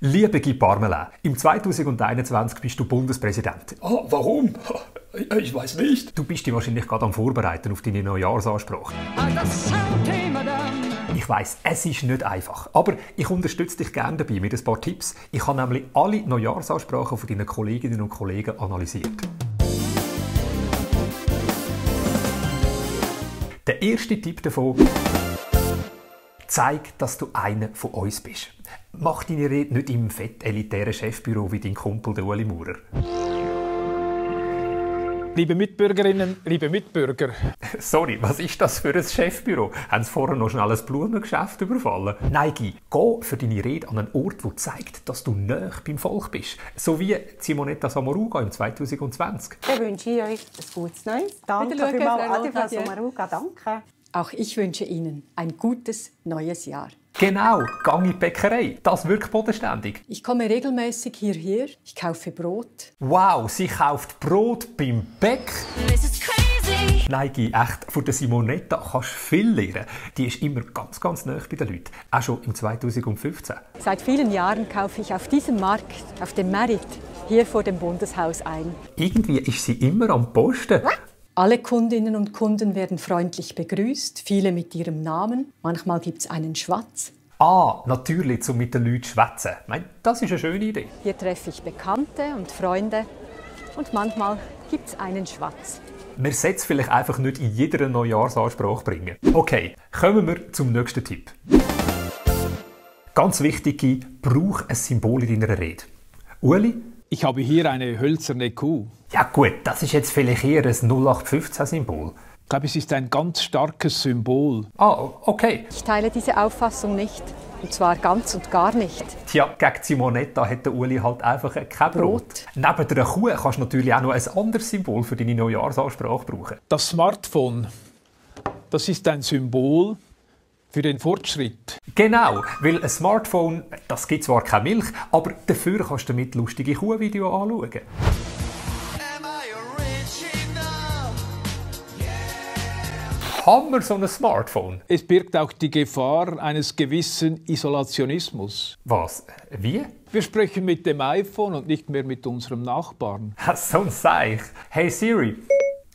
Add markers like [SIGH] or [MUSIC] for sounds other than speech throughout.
Liebe Guy Parmelin, im 2021 bist du Bundespräsident. Oh, warum? [LAUGHS] Ich weiß nicht. Du bist dich wahrscheinlich gerade am Vorbereiten auf deine Neujahrsansprache. Ich weiß, es ist nicht einfach, aber ich unterstütze dich gerne dabei mit ein paar Tipps. Ich habe nämlich alle Neujahrsansprachen von deinen Kolleginnen und Kollegen analysiert. Der erste Tipp davon Zeig, dass du einer von uns bist. Mach deine Rede nicht im fett elitären Chefbüro wie dein Kumpel der Uli Maurer. Liebe Mitbürgerinnen, liebe Mitbürger. [LAUGHS] Sorry, was ist das für ein Chefbüro? Haben Sie vorher noch schnell ein Blumengeschäft überfallen? Nein, Guy, geh für deine Rede an einen Ort, der zeigt, dass du näher beim Volk bist. So wie Simonetta Samaruga im 2020. Dann wünsche ich euch ein gutes Neues. Danke vielmals, Frau Samaruga. Danke. Auch ich wünsche Ihnen ein gutes neues Jahr. Genau, gang in die Bäckerei. Das wirkt bodenständig. Ich komme regelmäßig hierher. Ich kaufe Brot. Wow, sie kauft Brot beim Bäck. Nein, echt, von der Simonetta kannst du viel lernen. Die ist immer ganz, ganz nah bei den Leuten. Auch schon im 2015. Seit vielen Jahren kaufe ich auf diesem Markt, auf dem Merit, hier vor dem Bundeshaus ein. Irgendwie ist sie immer am Posten. Alle Kundinnen und Kunden werden freundlich begrüßt, viele mit ihrem Namen. Manchmal gibt es einen Schwatz. Ah, natürlich, um mit den Leuten zu schwätzen. Das ist eine schöne Idee. Hier treffe ich Bekannte und Freunde und manchmal gibt es einen Schwatz. Wir es vielleicht einfach nicht in jeder Neujahrsansprache bringen. Okay, kommen wir zum nächsten Tipp. Ganz wichtig, brauch ein Symbol in deiner Rede. Uli? Ich habe hier eine hölzerne Kuh. Ja gut, das ist jetzt vielleicht eher ein 0815-Symbol. Ich glaube, es ist ein ganz starkes Symbol. Ah, okay. Ich teile diese Auffassung nicht. Und zwar ganz und gar nicht. Tja, gegen Simonetta hat der Uli halt einfach kein Brot. Brot. Neben der Kuh kannst du natürlich auch noch ein anderes Symbol für deine Neujahrsansprache brauchen. Das Smartphone, das ist ein Symbol für den Fortschritt. Genau, weil ein Smartphone, das gibt zwar keine Milch, aber dafür kannst du damit lustige Kuhvideos anschauen. Haben wir so ein Smartphone? Es birgt auch die Gefahr eines gewissen Isolationismus. Was? Wie? Wir sprechen mit dem iPhone und nicht mehr mit unserem Nachbarn. so ein Seich. Hey Siri,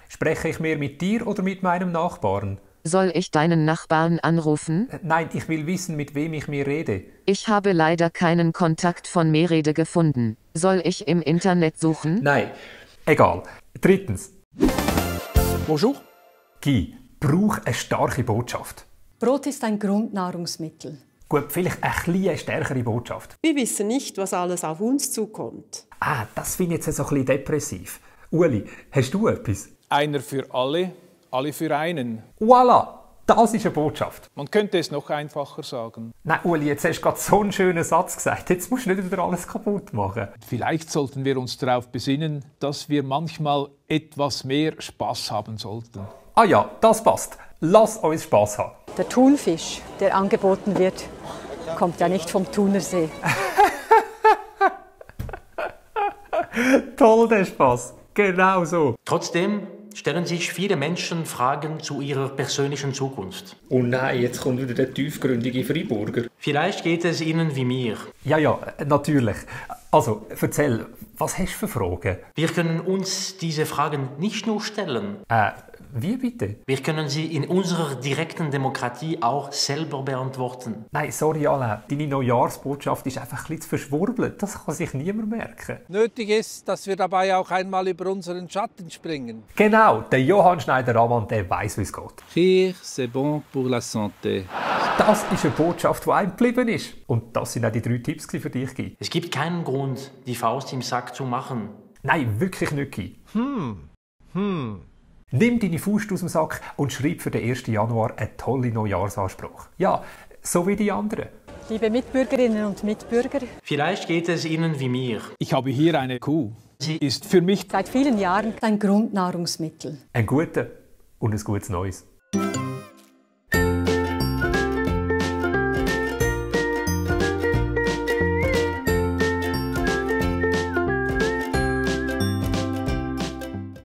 spreche ich mehr mit dir oder mit meinem Nachbarn? Soll ich deinen Nachbarn anrufen? Nein, ich will wissen, mit wem ich mir rede. Ich habe leider keinen Kontakt von Merede gefunden. Soll ich im Internet suchen? Nein. Egal. Drittens. Bonjour. Guy, brauch eine starke Botschaft. Brot ist ein Grundnahrungsmittel. Gut, vielleicht eine kleine, stärkere Botschaft. Wir wissen nicht, was alles auf uns zukommt. Ah, das finde ich jetzt so ein bisschen depressiv. Uli, hast du etwas? Einer für alle, alle für einen. Voilà! Das ist eine Botschaft. Man könnte es noch einfacher sagen. Nein, Uli, jetzt hast du gerade so einen schönen Satz gesagt. Jetzt musst du nicht wieder alles kaputt machen. Vielleicht sollten wir uns darauf besinnen, dass wir manchmal etwas mehr Spaß haben sollten. Ah ja, das passt. Lass uns Spaß haben. Der Thunfisch, der angeboten wird, kommt ja nicht vom Thunersee. [LAUGHS] Toll, der Spaß. Genau so. Trotzdem stellen sich viele Menschen Fragen zu ihrer persönlichen Zukunft. Oh nein, jetzt kommt wieder der tiefgründige Freiburger. Vielleicht geht es Ihnen wie mir. Ja, ja, natürlich. Also, erzähl, was hast du für Fragen? Wir können uns diese Fragen nicht nur stellen. Äh, wie bitte? Wir können sie in unserer direkten Demokratie auch selber beantworten. Nein, sorry Alain, deine Neujahrsbotschaft ist einfach ein bisschen zu verschwurbelt. Das kann sich niemand merken. Nötig ist, dass wir dabei auch einmal über unseren Schatten springen. Genau, der Johann Schneider-Ammann, der weiß, wie es geht. Rire, c'est bon pour la santé. Das ist eine Botschaft, die einem geblieben ist. Und das sind auch die drei Tipps für dich, Guy. Es gibt keinen Grund, die Faust im Sack zu machen. Nein, wirklich nicht, Guy. Hm, hm. Nimm deine Faust aus dem Sack und schreib für den 1. Januar eine tolle Neujahrsanspruch. Ja, so wie die anderen. Liebe Mitbürgerinnen und Mitbürger. Vielleicht geht es Ihnen wie mir. Ich habe hier eine Kuh. Sie ist für mich seit vielen Jahren ein Grundnahrungsmittel. Ein guter und ein gutes Neues.